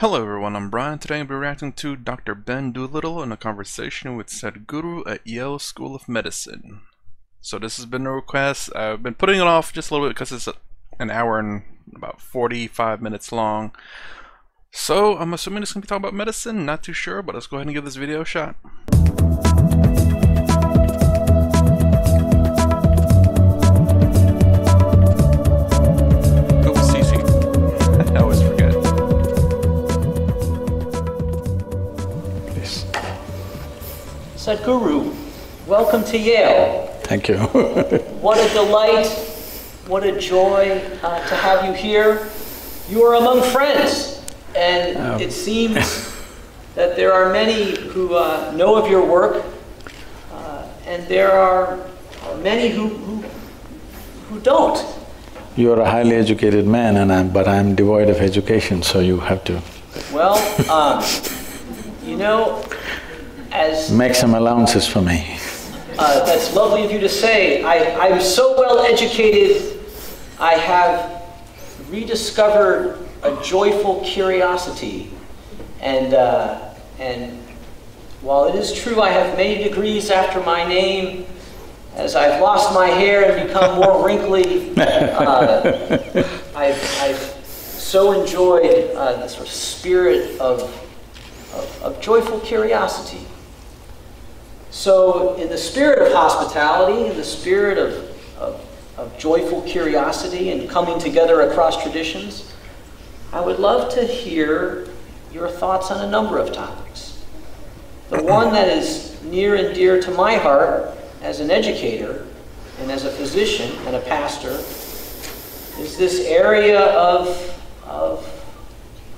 Hello everyone, I'm Brian. Today I'll be reacting to Dr. Ben Doolittle in a conversation with Sadhguru at Yale School of Medicine. So this has been a request. I've been putting it off just a little bit because it's an hour and about 45 minutes long. So I'm assuming it's going to be talking about medicine, not too sure, but let's go ahead and give this video a shot. Sadhguru, welcome to Yale. Thank you. what a delight, what a joy uh, to have you here. You are among friends, and um. it seems that there are many who uh, know of your work, uh, and there are many who, who, who don't. You're a highly educated man, and I'm, but I'm devoid of education, so you have to. Well, um, you know, as make some allowances for me. Uh, that's lovely of you to say. I, I'm so well educated, I have rediscovered a joyful curiosity. And, uh, and while it is true I have many degrees after my name, as I've lost my hair and become more wrinkly, uh, I've, I've so enjoyed uh, the sort of spirit of, of, of joyful curiosity. So, in the spirit of hospitality, in the spirit of, of, of, joyful curiosity and coming together across traditions, I would love to hear your thoughts on a number of topics. The one that is near and dear to my heart as an educator and as a physician and a pastor is this area of, of,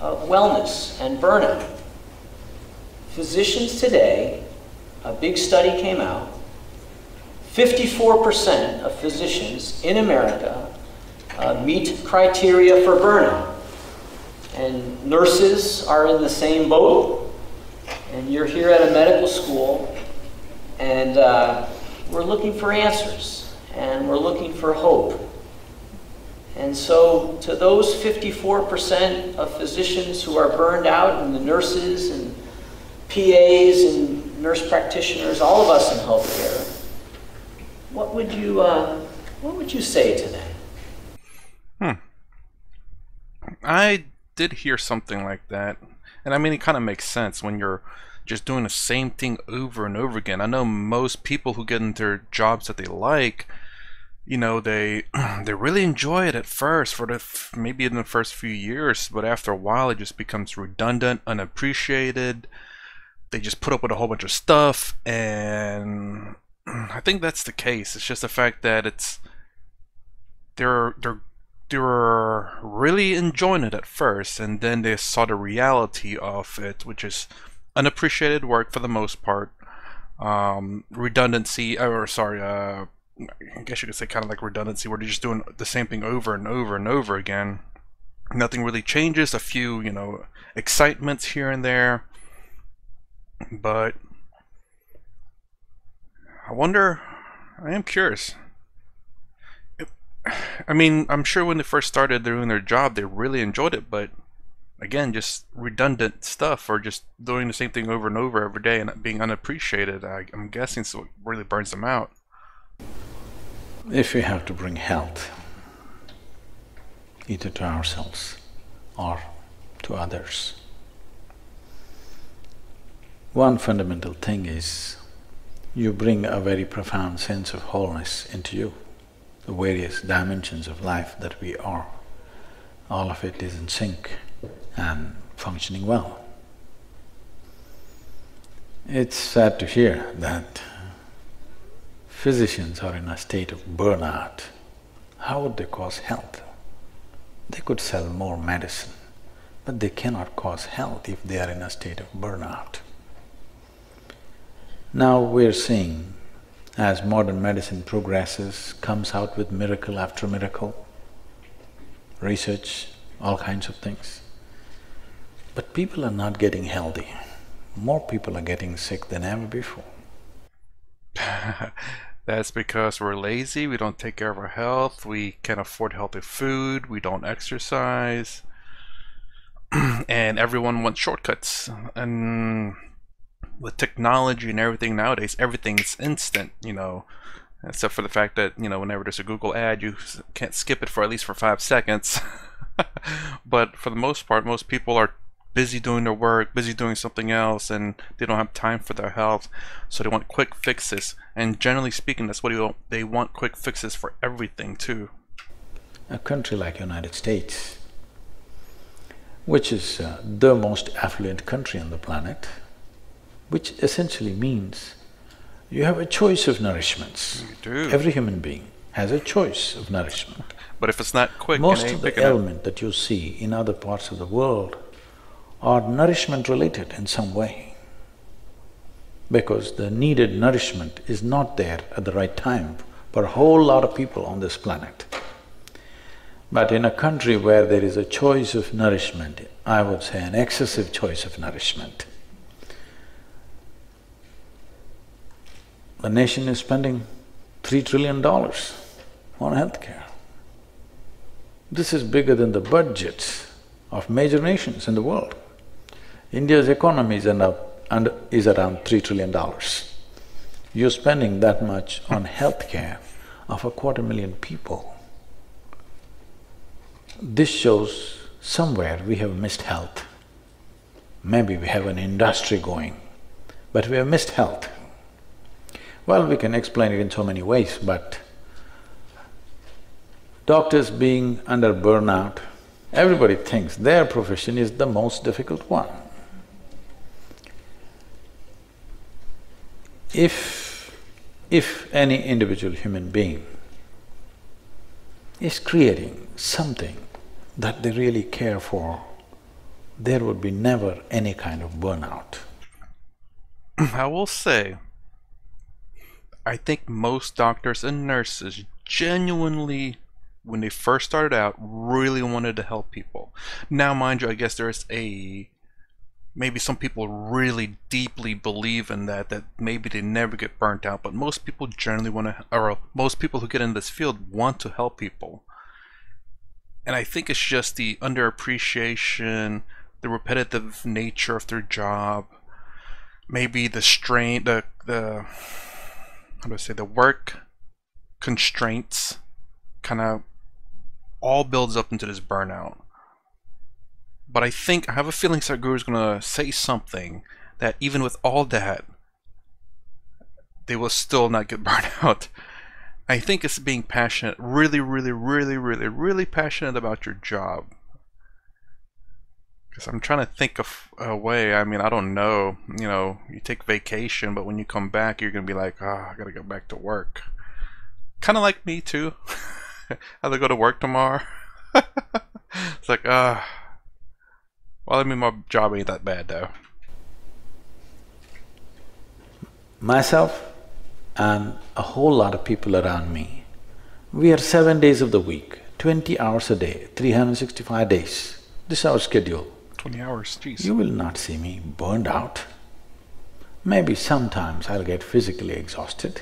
of wellness and burnout. Physicians today a big study came out. 54% of physicians in America uh, meet criteria for burnout. And nurses are in the same boat. And you're here at a medical school, and uh, we're looking for answers, and we're looking for hope. And so, to those 54% of physicians who are burned out, and the nurses and PAs and nurse practitioners, all of us in healthcare, what would you uh, what would you say to them? Hmm. I did hear something like that, and I mean it kind of makes sense when you're just doing the same thing over and over again. I know most people who get into jobs that they like, you know, they they really enjoy it at first for the maybe in the first few years, but after a while it just becomes redundant, unappreciated they just put up with a whole bunch of stuff and I think that's the case. It's just the fact that it's they're they're they're really enjoying it at first and then they saw the reality of it, which is unappreciated work for the most part. Um, redundancy or sorry, uh, I guess you could say kind of like redundancy where they're just doing the same thing over and over and over again. Nothing really changes, a few, you know, excitements here and there but I wonder, I am curious. I mean, I'm sure when they first started doing their job, they really enjoyed it, but again, just redundant stuff or just doing the same thing over and over every day and being unappreciated, I, am guessing so it really burns them out. If we have to bring health, either to ourselves or to others, one fundamental thing is you bring a very profound sense of wholeness into you, the various dimensions of life that we are. All of it is in sync and functioning well. It's sad to hear that physicians are in a state of burnout. How would they cause health? They could sell more medicine, but they cannot cause health if they are in a state of burnout. Now we're seeing, as modern medicine progresses, comes out with miracle after miracle, research, all kinds of things. But people are not getting healthy. More people are getting sick than ever before. That's because we're lazy, we don't take care of our health, we can't afford healthy food, we don't exercise. and everyone wants shortcuts. And with technology and everything nowadays, everything's instant, you know, except for the fact that, you know, whenever there's a Google ad, you can't skip it for at least for five seconds. but for the most part, most people are busy doing their work, busy doing something else, and they don't have time for their health. So they want quick fixes. And generally speaking, that's what want. they want quick fixes for everything too. A country like United States, which is uh, the most affluent country on the planet, which essentially means you have a choice of nourishments. You do. Every human being has a choice of nourishment. But if it's not quick, most of the ailment that you see in other parts of the world are nourishment related in some way because the needed nourishment is not there at the right time for a whole lot of people on this planet. But in a country where there is a choice of nourishment, I would say an excessive choice of nourishment, the nation is spending three trillion dollars on healthcare. This is bigger than the budgets of major nations in the world. India's economy is, and is around three trillion dollars. You're spending that much on healthcare of a quarter million people. This shows somewhere we have missed health. Maybe we have an industry going, but we have missed health. Well, we can explain it in so many ways, but doctors being under burnout, everybody thinks their profession is the most difficult one. If… if any individual human being is creating something that they really care for, there would be never any kind of burnout. I will say, I think most doctors and nurses genuinely, when they first started out, really wanted to help people. Now, mind you, I guess there's a maybe some people really deeply believe in that that maybe they never get burnt out but most people generally want to or most people who get in this field want to help people and i think it's just the underappreciation the repetitive nature of their job maybe the strain the the how do i say the work constraints kind of all builds up into this burnout but I think, I have a feeling Sadhguru is going to say something that even with all that, they will still not get burned out. I think it's being passionate, really, really, really, really, really passionate about your job. Because I'm trying to think of a way, I mean, I don't know, you know, you take vacation, but when you come back, you're going to be like, oh, I got to go back to work. Kind of like me, too. I have to go to work tomorrow. it's like, ah. Uh, well, I mean, my job ain't that bad though. Myself and a whole lot of people around me, we are seven days of the week, twenty hours a day, three hundred sixty-five days. This is our schedule. Twenty hours, jeez. You will not see me burned out. Maybe sometimes I'll get physically exhausted.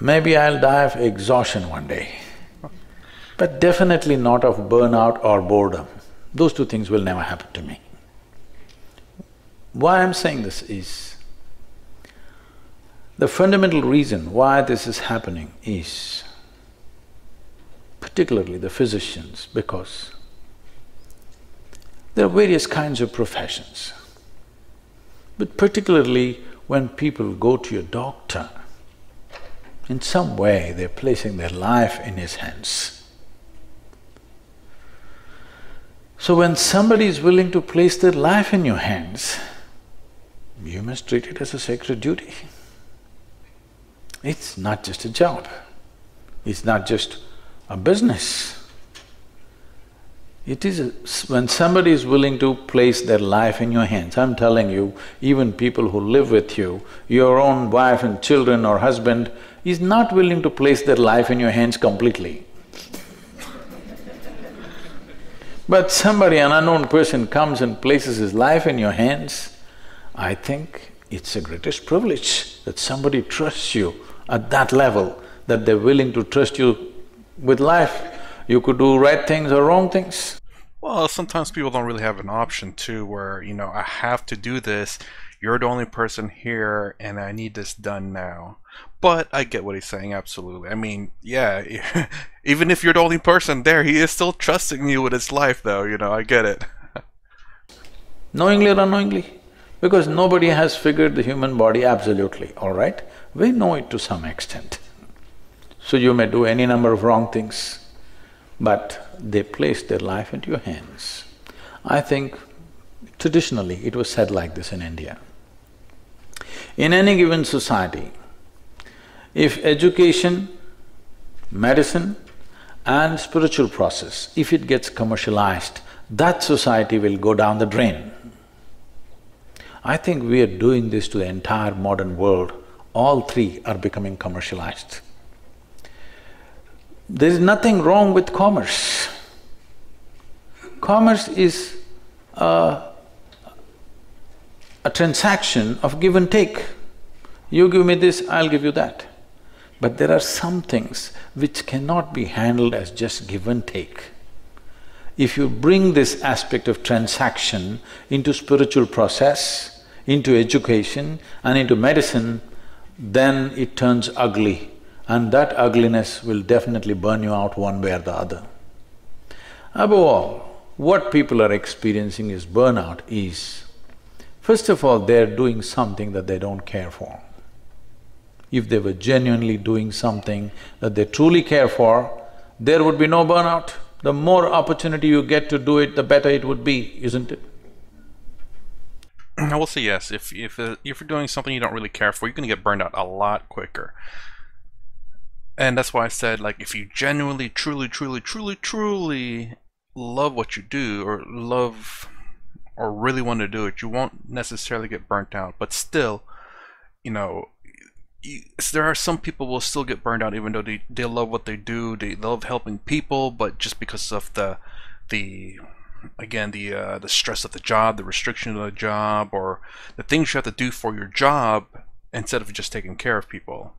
Maybe I'll die of exhaustion one day, but definitely not of burnout or boredom. Those two things will never happen to me. Why I'm saying this is, the fundamental reason why this is happening is particularly the physicians because there are various kinds of professions. But particularly when people go to your doctor, in some way they're placing their life in his hands. So when somebody is willing to place their life in your hands, you must treat it as a sacred duty. It's not just a job, it's not just a business. It is a, when somebody is willing to place their life in your hands, I'm telling you, even people who live with you, your own wife and children or husband is not willing to place their life in your hands completely. But somebody, an unknown person comes and places his life in your hands, I think it's a greatest privilege that somebody trusts you at that level, that they're willing to trust you with life. You could do right things or wrong things. Well, sometimes people don't really have an option too, where you know I have to do this. You're the only person here, and I need this done now. But I get what he's saying. Absolutely. I mean, yeah. even if you're the only person there, he is still trusting you with his life, though. You know, I get it. Knowingly or unknowingly, because nobody has figured the human body absolutely. All right, we know it to some extent. So you may do any number of wrong things, but they placed their life into your hands. I think traditionally it was said like this in India. In any given society, if education, medicine and spiritual process, if it gets commercialized, that society will go down the drain. I think we are doing this to the entire modern world. All three are becoming commercialized. There is nothing wrong with commerce. Commerce is a, a transaction of give and take. You give me this, I'll give you that. But there are some things which cannot be handled as just give and take. If you bring this aspect of transaction into spiritual process, into education and into medicine, then it turns ugly and that ugliness will definitely burn you out one way or the other. Above all, what people are experiencing is burnout is, first of all, they're doing something that they don't care for. If they were genuinely doing something that they truly care for, there would be no burnout. The more opportunity you get to do it, the better it would be, isn't it? I will say yes. If if uh, if you're doing something you don't really care for, you're going to get burned out a lot quicker. And that's why I said, like, if you genuinely, truly, truly, truly, truly love what you do, or love, or really want to do it, you won't necessarily get burnt out. But still, you know, you, there are some people will still get burned out even though they, they love what they do, they love helping people, but just because of the, the, again the uh, the stress of the job, the restriction of the job, or the things you have to do for your job instead of just taking care of people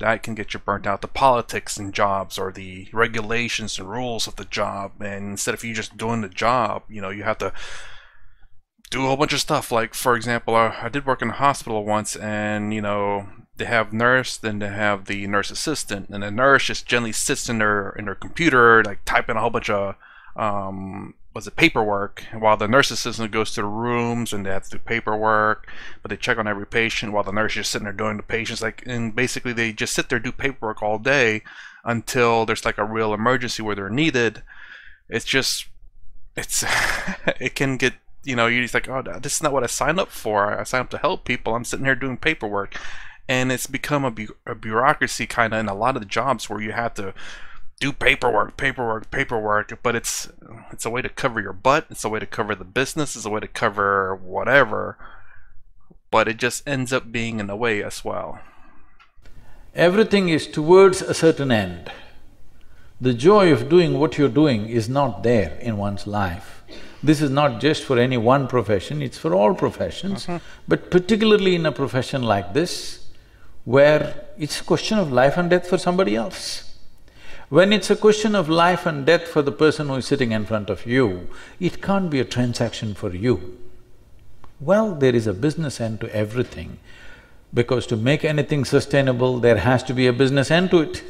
that can get you burnt out. The politics and jobs or the regulations and rules of the job. And instead of you just doing the job, you know, you have to do a whole bunch of stuff. Like, for example, I, I did work in a hospital once and, you know, they have nurse, then they have the nurse assistant, and the nurse just generally sits in their in their computer, like typing a whole bunch of um, was it paperwork? While the nurse assistant goes to the rooms and they have to do paperwork but they check on every patient while the nurse is sitting there doing the patients like and basically they just sit there do paperwork all day until there's like a real emergency where they're needed. It's just it's it can get you know you're just like oh this is not what i signed up for. I signed up to help people. I'm sitting here doing paperwork. And it's become a, bu- a bureaucracy kind of in a lot of the jobs where you have to do paperwork, paperwork, paperwork, but it's it's a way to cover your butt, it's a way to cover the business, it's a way to cover whatever. But it just ends up being in a way as well. Everything is towards a certain end. The joy of doing what you're doing is not there in one's life. This is not just for any one profession, it's for all professions, mm -hmm. but particularly in a profession like this, where it's a question of life and death for somebody else. When it's a question of life and death for the person who is sitting in front of you, it can't be a transaction for you. Well, there is a business end to everything, because to make anything sustainable, there has to be a business end to it.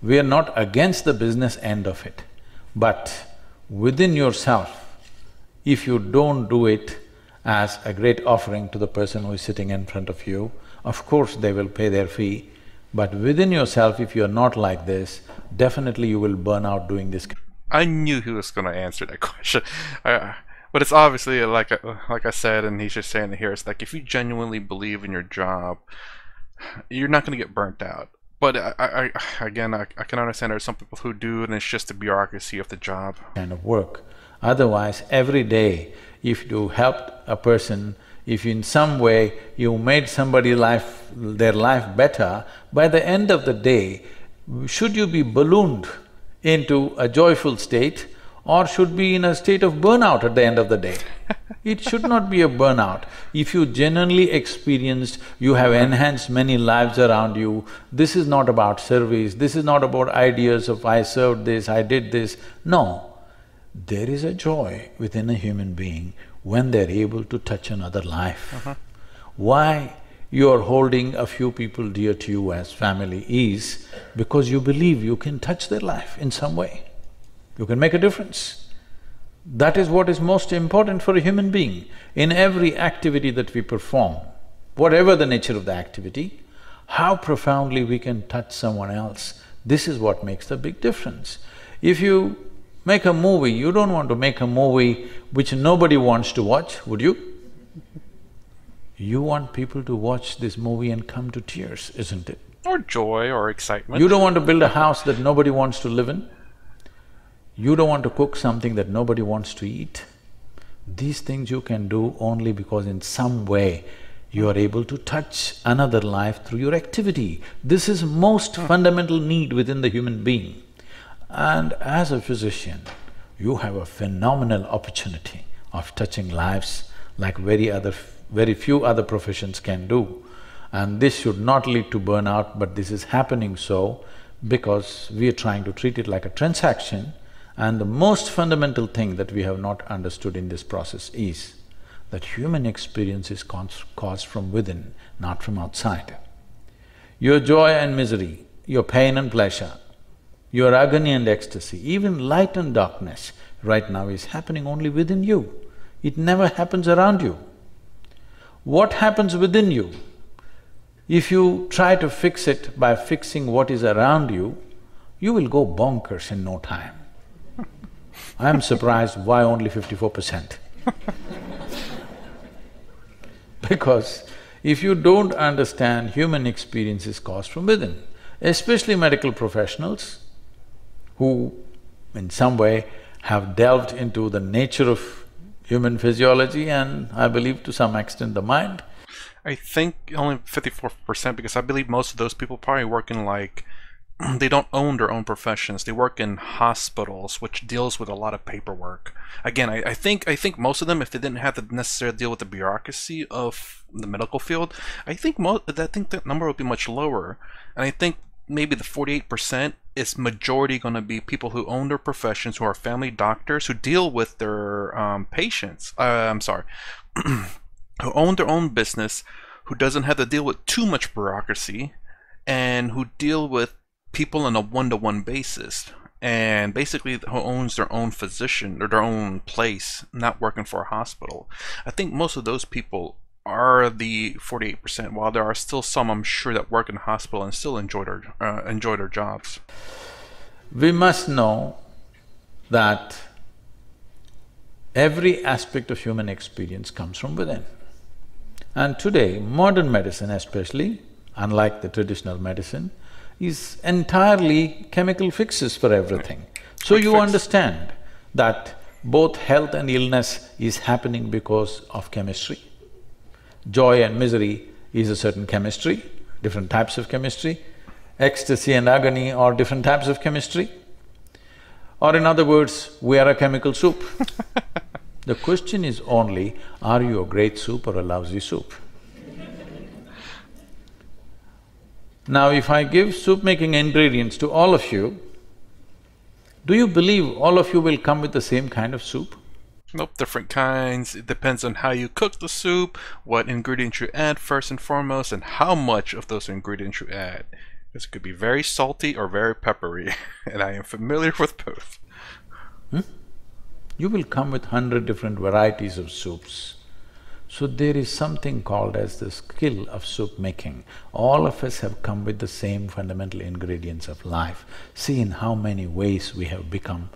We are not against the business end of it, but within yourself, if you don't do it as a great offering to the person who is sitting in front of you, of course they will pay their fee, but within yourself, if you're not like this, definitely you will burn out doing this. I knew he was going to answer that question. But it's obviously uh, like uh, like I said, and he's just saying it here. It's like if you genuinely believe in your job, you're not going to get burnt out. But I, I again, I, I can understand there's some people who do, and it's just the bureaucracy of the job. Kind of work. Otherwise, every day, if you helped a person if in some way you made somebody life… their life better, by the end of the day, should you be ballooned into a joyful state or should be in a state of burnout at the end of the day? it should not be a burnout. If you genuinely experienced, you have enhanced many lives around you, this is not about service, this is not about ideas of I served this, I did this, no. there is a joy within a human being when they're able to touch another life. Uh-huh. Why you're holding a few people dear to you as family is because you believe you can touch their life in some way. You can make a difference. That is what is most important for a human being. In every activity that we perform, whatever the nature of the activity, how profoundly we can touch someone else, this is what makes the big difference. If you make a movie, you don't want to make a movie which nobody wants to watch, would you? You want people to watch this movie and come to tears, isn't it? Or joy or excitement. You don't want to build a house that nobody wants to live in. You don't want to cook something that nobody wants to eat. These things you can do only because in some way you are able to touch another life through your activity. This is most fundamental need within the human being. And as a physician, you have a phenomenal opportunity of touching lives like very other… very few other professions can do. And this should not lead to burnout, but this is happening so because we are trying to treat it like a transaction and the most fundamental thing that we have not understood in this process is that human experience is caused from within, not from outside. Your joy and misery, your pain and pleasure, your agony and ecstasy, even light and darkness right now is happening only within you. It never happens around you. What happens within you? If you try to fix it by fixing what is around you, you will go bonkers in no time. I'm surprised why only fifty-four percent Because if you don't understand human experience is caused from within, especially medical professionals who in some way have delved into the nature of human physiology and I believe to some extent the mind. I think only fifty-four percent because I believe most of those people probably work in like they don't own their own professions. They work in hospitals, which deals with a lot of paperwork. Again, I, I think I think most of them, if they didn't have to necessarily deal with the bureaucracy of the medical field, I think most I think that number would be much lower. And I think maybe the forty-eight percent is majority going to be people who own their professions, who are family doctors, who deal with their um, patients. Uh, I'm sorry, who own their own business, who doesn't have to deal with too much bureaucracy, and who deal with people on a one-to-one basis and basically who owns their own physician or their own place not working for a hospital i think most of those people are the 48% while there are still some i'm sure that work in a hospital and still enjoy their uh, enjoy their jobs we must know that every aspect of human experience comes from within and today modern medicine especially unlike the traditional medicine is entirely chemical fixes for everything. So you understand that both health and illness is happening because of chemistry. Joy and misery is a certain chemistry, different types of chemistry. Ecstasy and agony are different types of chemistry. Or in other words, we are a chemical soup. the question is only, are you a great soup or a lousy soup? Now if I give soup making ingredients to all of you, do you believe all of you will come with the same kind of soup? Nope, different kinds. It depends on how you cook the soup, what ingredients you add first and foremost, and how much of those ingredients you add. This could be very salty or very peppery, and I am familiar with both. Hmm? You will come with hundred different varieties of soups. So there is something called as the skill of soup making. All of us have come with the same fundamental ingredients of life. See in how many ways we have become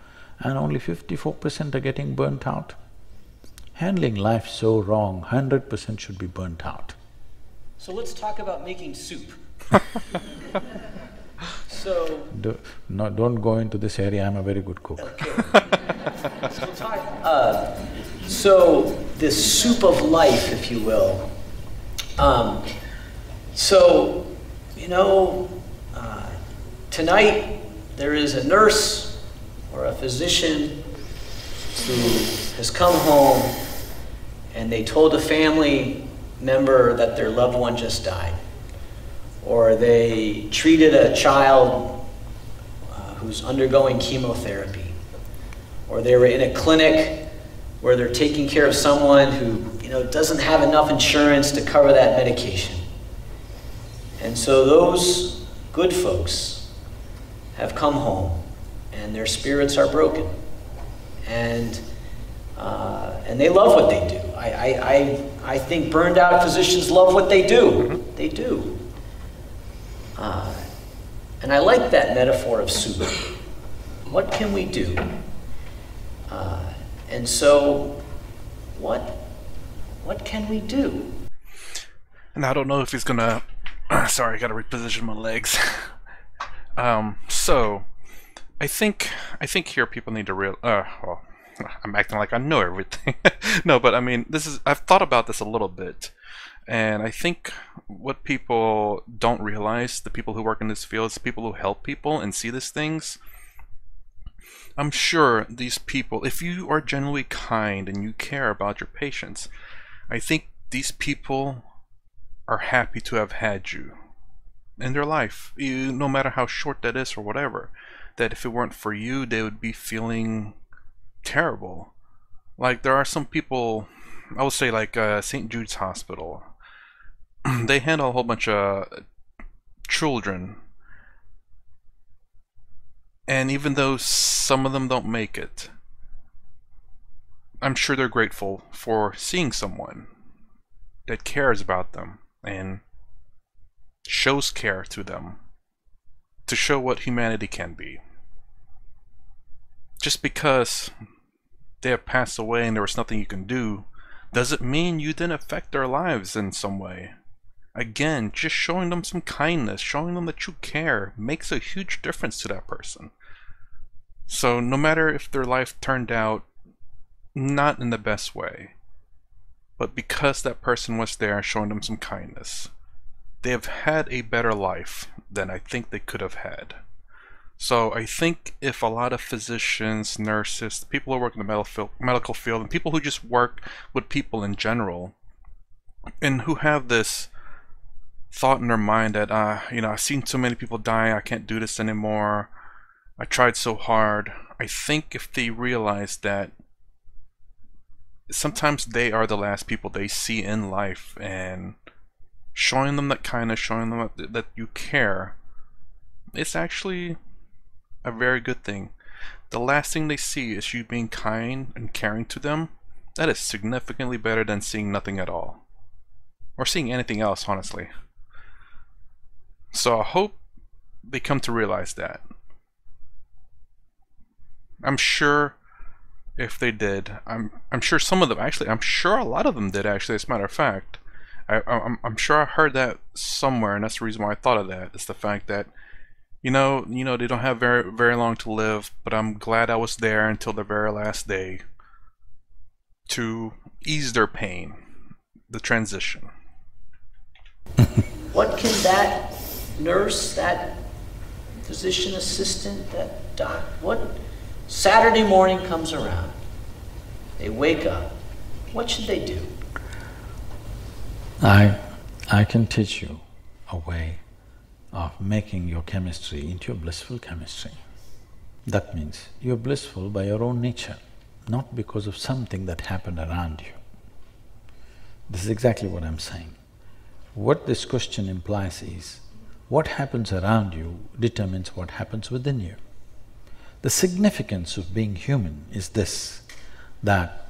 and only fifty-four percent are getting burnt out. Handling life so wrong, hundred percent should be burnt out. So let's talk about making soup. so… Do, no, don't go into this area, I'm a very good cook. Okay. so, talk, uh, so this soup of life, if you will. Um, so, you know, uh, tonight there is a nurse or a physician who has come home and they told a family member that their loved one just died. Or they treated a child uh, who's undergoing chemotherapy or they were in a clinic where they're taking care of someone who you know doesn't have enough insurance to cover that medication. And so those good folks have come home and their spirits are broken. And, uh, and they love what they do. I, I, I, I, think burned out physicians love what they do. Mm-hmm. They do. Uh, and I like that metaphor of soup. What can we do? Uh, and so, what, what can we do? And I don't know if he's gonna Sorry, I gotta reposition my legs. um, so, I think I think here people need to real. Uh, well, I'm acting like I know everything. no, but I mean, this is I've thought about this a little bit, and I think what people don't realize, the people who work in this field, is people who help people and see these things. I'm sure these people, if you are genuinely kind and you care about your patients, I think these people are happy to have had you in their life, you, no matter how short that is or whatever. That if it weren't for you, they would be feeling terrible. Like there are some people, I would say like uh, St. Jude's Hospital. they handle a whole bunch of children, and even though some of them don't make it, I'm sure they're grateful for seeing someone that cares about them and shows care to them to show what humanity can be. Just because they have passed away and there was nothing you can do, doesn't mean you didn't affect their lives in some way. Again, just showing them some kindness, showing them that you care, makes a huge difference to that person. So no matter if their life turned out not in the best way, but because that person was there showing them some kindness, they have had a better life than I think they could have had. So I think if a lot of physicians, nurses, people who work in the medical field, and people who just work with people in general, and who have this thought in their mind that, uh, you know, I've seen so many people die, I can't do this anymore, I tried so hard. I think if they realize that sometimes they are the last people they see in life and showing them that kindness, showing them that, that you care, it's actually a very good thing. The last thing they see is you being kind and caring to them. That is significantly better than seeing nothing at all. Or seeing anything else, honestly. So I hope they come to realize that. I'm sure if they did. I'm I'm sure some of them actually. I'm sure a lot of them did actually. As a matter of fact, I, I'm I'm sure I heard that somewhere, and that's the reason why I thought of that. Is the fact that you know you know they don't have very very long to live, but I'm glad I was there until the very last day to ease their pain, the transition. what can that nurse, that physician assistant, that doc, what Saturday morning comes around. They wake up. What should they do? I, I can teach you a way of making your chemistry into a blissful chemistry. That means you're blissful by your own nature, not because of something that happened around you. This is exactly what I'm saying. What this question implies is, what happens around you determines what happens within you. The significance of being human is this, that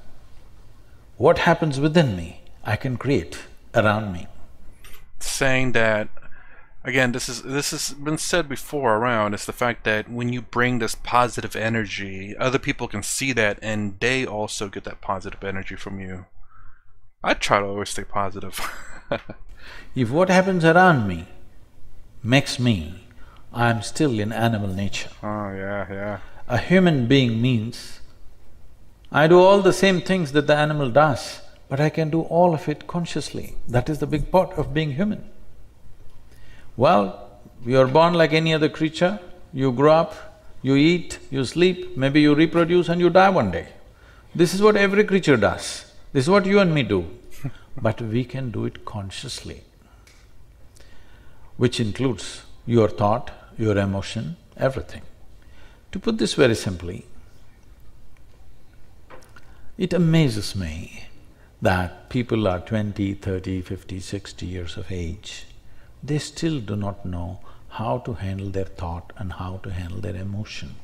what happens within me, I can create around me. Saying that, again, this is this has been said before around, is the fact that when you bring this positive energy, other people can see that and they also get that positive energy from you. I try to always stay positive. if what happens around me makes me I'm still in animal nature. Oh, yeah, yeah. A human being means I do all the same things that the animal does, but I can do all of it consciously. That is the big part of being human. Well, you're born like any other creature, you grow up, you eat, you sleep, maybe you reproduce and you die one day. This is what every creature does. This is what you and me do. but we can do it consciously, which includes your thought, your emotion, everything. To put this very simply, It amazes me that people are 20, 30, 50, 60 years of age, they still do not know how to handle their thought and how to handle their emotion.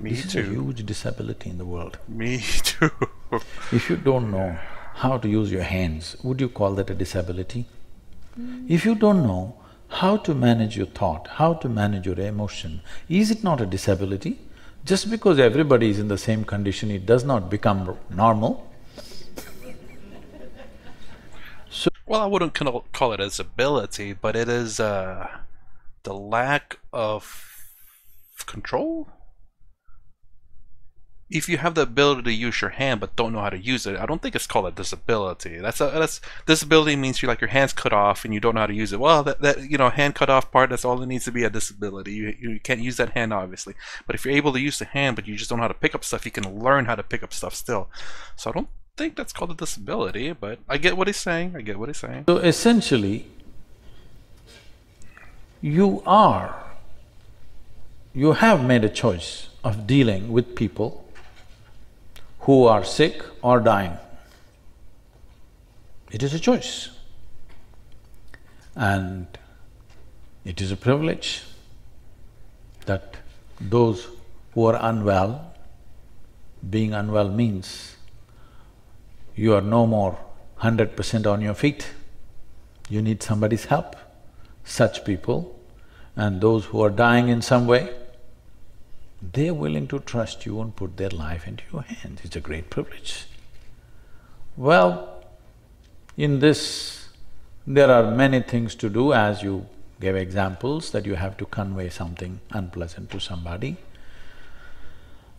Me this too. is a huge disability in the world. Me too. If you don't know how to use your hands, would you call that a disability? If you don't know how to manage your thought, how to manage your emotion, is it not a disability? Just because everybody is in the same condition, it does not become normal. Well, I wouldn't call it a disability, but it is uh, the lack of control. If you have the ability to use your hand but don't know how to use it, I don't think it's called a disability. That's a that's disability means you like your hands cut off and you don't know how to use it. Well, that, that you know hand cut off part that's all it needs to be a disability. You you can't use that hand obviously, but if you're able to use the hand but you just don't know how to pick up stuff, you can learn how to pick up stuff still. So I don't think that's called a disability, but I get what he's saying. I get what he's saying. So essentially, you are, you have made a choice of dealing with people who are sick or dying. It is a choice. And it is a privilege that those who are unwell, being unwell means you are no more hundred percent on your feet. You need somebody's help. Such people and those who are dying in some way, they're willing to trust you and put their life into your hands. It's a great privilege. Well, in this, there are many things to do as you gave examples that you have to convey something unpleasant to somebody.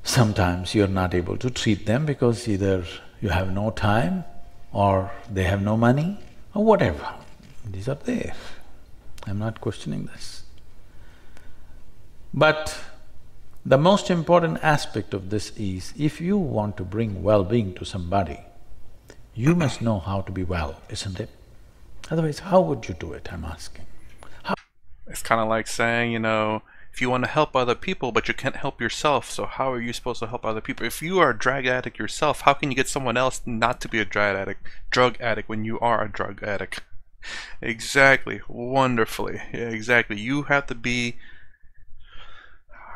Sometimes you're not able to treat them because either you have no time or they have no money or whatever. These are there. I'm not questioning this. But the most important aspect of this is, if you want to bring well-being to somebody, you must know how to be well, isn't it? Otherwise, how would you do it, I'm asking? It's kind of like saying, you know, if you want to help other people but you can't help yourself, so how are you supposed to help other people? If you are a drug addict yourself, how can you get someone else not to be a drug addict, drug addict when you are a drug addict? exactly, wonderfully, yeah, exactly. You have to be.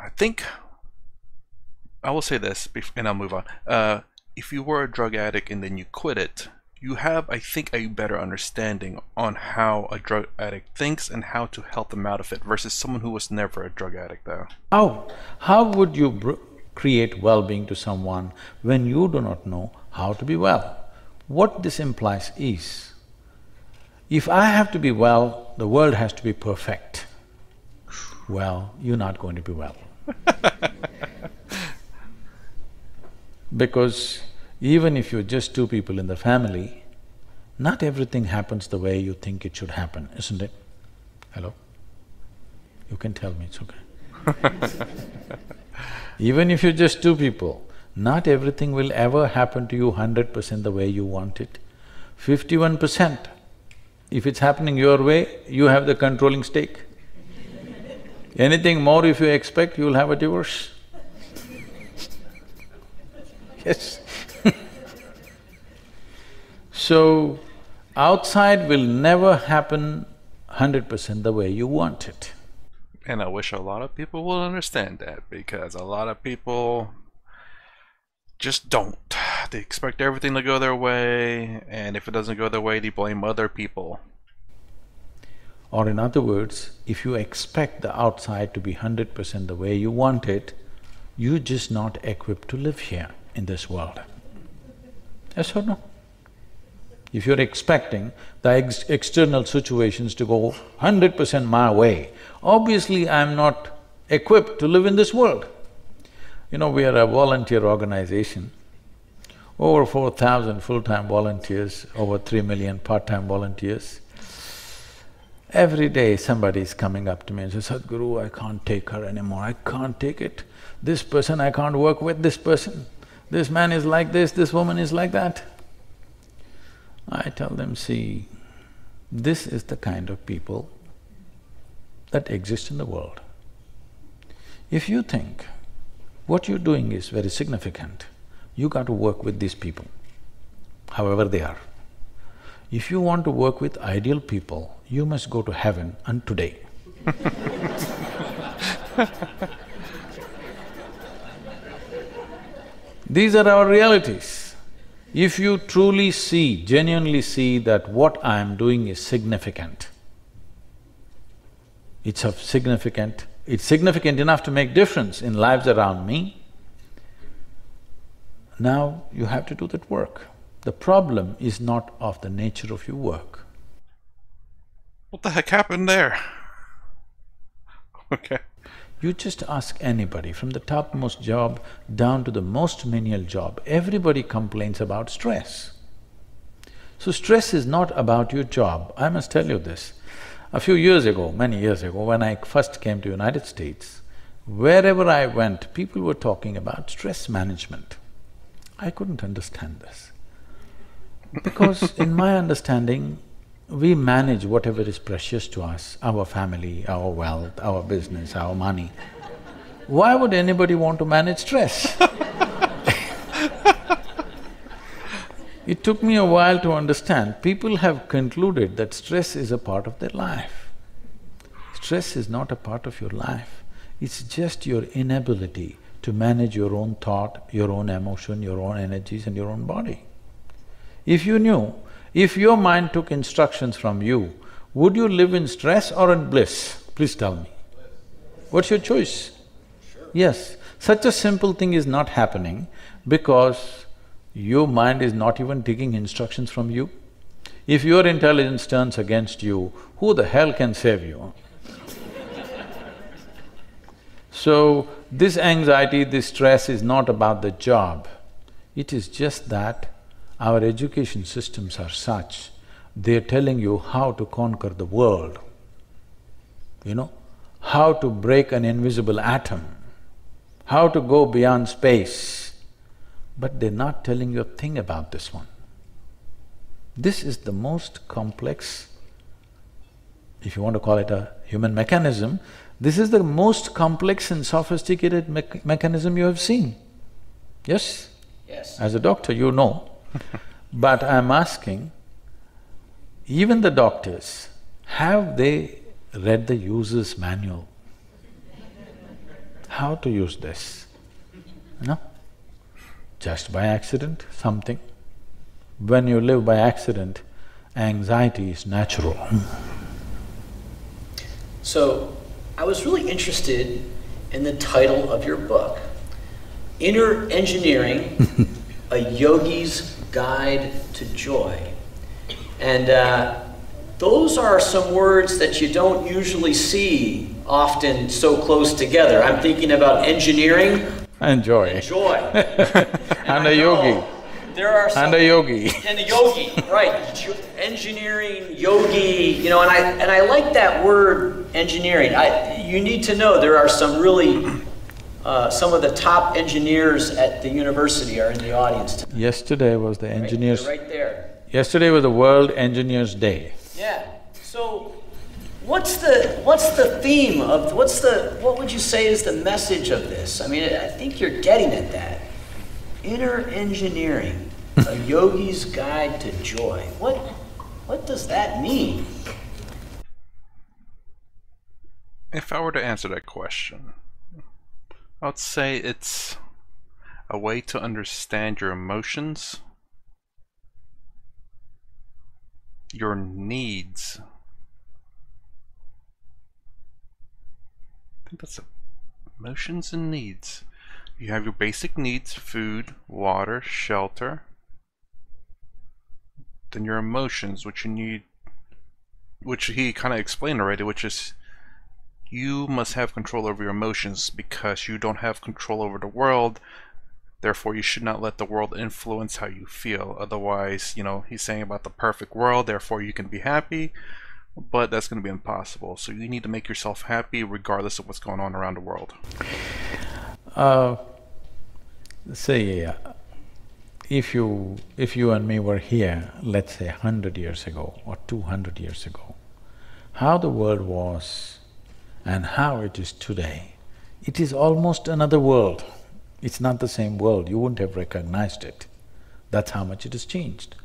I think I will say this, and I'll move on. Uh, if you were a drug addict and then you quit it, you have, I think, a better understanding on how a drug addict thinks and how to help them out of it versus someone who was never a drug addict, though. How? How would you create well-being to someone when you do not know how to be well? What this implies is, if I have to be well, the world has to be perfect. Well, you're not going to be well. because even if you're just two people in the family, not everything happens the way you think it should happen, isn't it? Hello? You can tell me, it's okay. even if you're just two people, not everything will ever happen to you hundred percent the way you want it. Fifty-one percent, if it's happening your way, you have the controlling stake. Anything more if you expect, you'll have a divorce. yes So, outside will never happen hundred percent the way you want it. And I wish a lot of people will understand that because a lot of people just don't. They expect everything to go their way, and if it doesn't go their way, they blame other people. Or in other words, if you expect the outside to be hundred percent the way you want it, you're just not equipped to live here in this world. Yes or no? If you're expecting the ex external situations to go hundred percent my way, obviously I'm not equipped to live in this world. You know, we are a volunteer organization, over four thousand full-time volunteers, over three million part-time volunteers. Every day somebody is coming up to me and says, Sadhguru, I can't take her anymore, I can't take it. This person I can't work with, this person. This man is like this, this woman is like that. I tell them, see, this is the kind of people that exist in the world. If you think what you're doing is very significant, you got to work with these people, however they are. If you want to work with ideal people, you must go to heaven and today. These are our realities. If you truly see, genuinely see that what I am doing is significant, it's of significant, it's significant enough to make difference in lives around me, now you have to do that work. The problem is not of the nature of your work. What the heck happened there? Okay. You just ask anybody, from the topmost job down to the most menial job, everybody complains about stress. So stress is not about your job, I must tell you this. A few years ago, many years ago, when I first came to United States, wherever I went, people were talking about stress management. I couldn't understand this. Because in my understanding, we manage whatever is precious to us, our family, our wealth, our business, our money. Why would anybody want to manage stress? it took me a while to understand, people have concluded that stress is a part of their life. Stress is not a part of your life, it's just your inability to manage your own thought, your own emotion, your own energies and your own body. If you knew if your mind took instructions from you, would you live in stress or in bliss? Please tell me. What's your choice? Sure. Yes, such a simple thing is not happening because your mind is not even taking instructions from you. If your intelligence turns against you, who the hell can save you? so, this anxiety, this stress is not about the job, it is just that our education systems are such, they're telling you how to conquer the world, you know, how to break an invisible atom, how to go beyond space, but they're not telling you a thing about this one. This is the most complex, if you want to call it a human mechanism, this is the most complex and sophisticated me mechanism you have seen. Yes? Yes. As a doctor, you know but I'm asking, even the doctors, have they read the user's manual? How to use this? No? Just by accident, something. When you live by accident, anxiety is natural. So, I was really interested in the title of your book, Inner Engineering, a Yogi's guide to joy. And uh, those are some words that you don't usually see often so close together. I'm thinking about engineering and joy. And joy. and, and a yogi. There are some, and a yogi. And a yogi, right. Engineering, yogi, you know, and I and I like that word engineering. I you need to know there are some really uh, some of the top engineers at the university are in the audience tonight. Yesterday was the engineers… Right, right there. Yesterday was the World Engineers Day. Yeah. So, what's the what's the theme of what's the what would you say is the message of this? I mean, I think you're getting at that. Inner engineering, a yogi's guide to joy. What what does that mean? If I were to answer that question, I would say it's a way to understand your emotions, your needs. I think that's emotions and needs. You have your basic needs, food, water, shelter. Then your emotions, which you need, which he kind of explained already, which is you must have control over your emotions because you don't have control over the world. Therefore, you should not let the world influence how you feel. Otherwise, you know, he's saying about the perfect world, therefore you can be happy, but that's going to be impossible. So you need to make yourself happy regardless of what's going on around the world. Uh, say, uh, if you, if you and me were here, let's say hundred years ago or two hundred years ago, how the world was and how it is today, it is almost another world. It's not the same world, you wouldn't have recognized it. That's how much it has changed.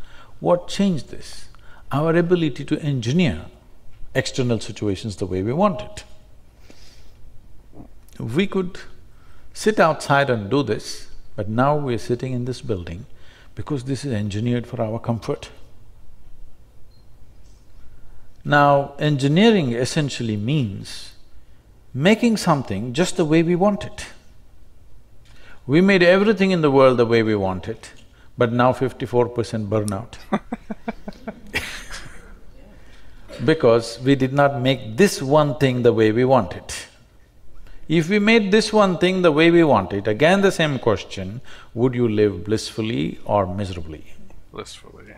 What changed this? Our ability to engineer external situations the way we want it. We could sit outside and do this, but now we're sitting in this building because this is engineered for our comfort. Now, engineering essentially means making something just the way we want it. We made everything in the world the way we want it, but now fifty-four percent burnout because we did not make this one thing the way we want it. If we made this one thing the way we want it, again the same question, would you live blissfully or miserably? Blissfully.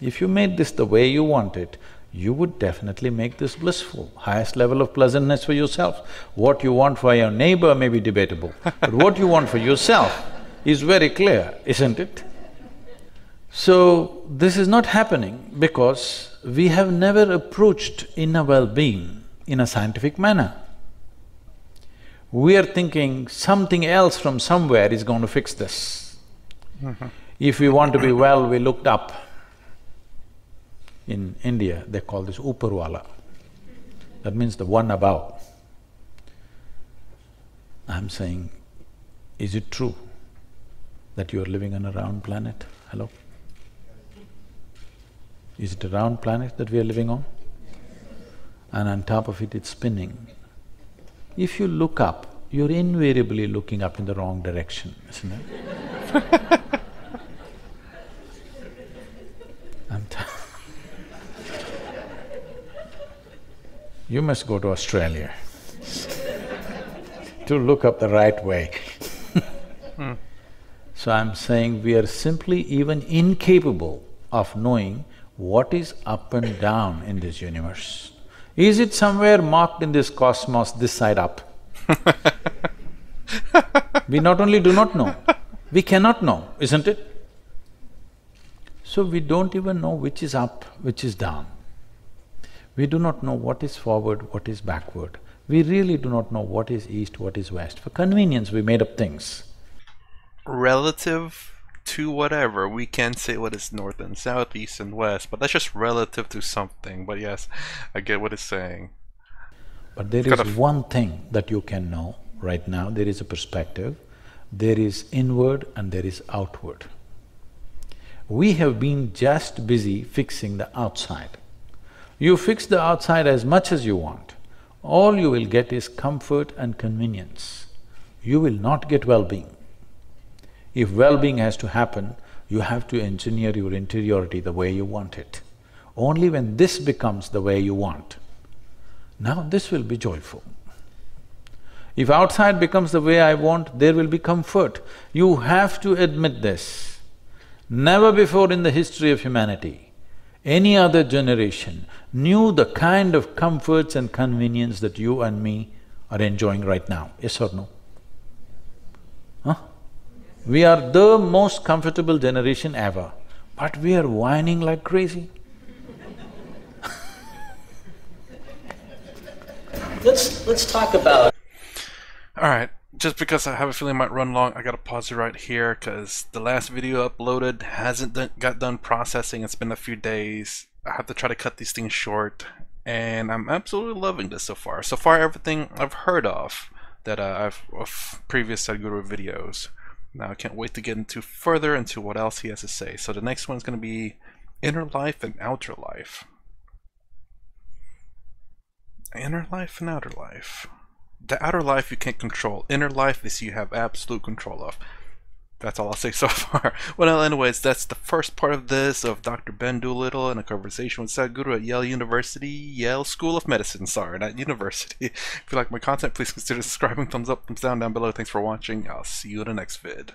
If you made this the way you want it, you would definitely make this blissful, highest level of pleasantness for yourself. What you want for your neighbor may be debatable, but what you want for yourself is very clear, isn't it? So, this is not happening because we have never approached inner well-being in a scientific manner. We are thinking something else from somewhere is going to fix this. Mm-hmm. If we want to be well, we looked up. In India, they call this Uparwala. That means the one above. I'm saying, is it true that you are living on a round planet? Hello? Is it a round planet that we are living on? And on top of it, it's spinning. If you look up, you're invariably looking up in the wrong direction, isn't it? You must go to Australia to look up the right way. Hmm. So I'm saying we are simply even incapable of knowing what is up and down in this universe. Is it somewhere marked in this cosmos, this side up? we not only do not know, we cannot know, isn't it? So we don't even know which is up, which is down. We do not know what is forward, what is backward. We really do not know what is east, what is west. For convenience, we made up things. Relative to whatever, we can say what is north and south, east and west, but that's just relative to something. But yes, I get what it's saying. But there Kind is one thing that you can know right now, there is a perspective, there is inward and there is outward. We have been just busy fixing the outside. You fix the outside as much as you want, all you will get is comfort and convenience. You will not get well-being. If well-being has to happen, you have to engineer your interiority the way you want it. Only when this becomes the way you want, now this will be joyful. If outside becomes the way I want, there will be comfort. You have to admit this. Never before in the history of humanity, any other generation knew the kind of comforts and convenience that you and me are enjoying right now, yes or no? Huh? We are the most comfortable generation ever, but we are whining like crazy. Let's, let's talk about Alright, just because I have a feeling it might run long, I gotta pause it right here because the last video uploaded hasn't done, got done processing. It's been a few days. I have to try to cut these things short, and I'm absolutely loving this so far. So far, everything I've heard of that uh, I've of previous Sadhguru videos. Now I can't wait to get into further into what else he has to say. So the next one's gonna be inner life and outer life. Inner life and outer life. The outer life you can't control. Inner life is you have absolute control of. That's all I'll say so far. Well, anyways, that's the first part of this of Dr. Ben Doolittle and a conversation with Sadhguru at Yale University, Yale School of Medicine. Sorry, not university. If you like my content, please consider subscribing. Thumbs up, thumbs down down below. Thanks for watching. I'll see you in the next vid.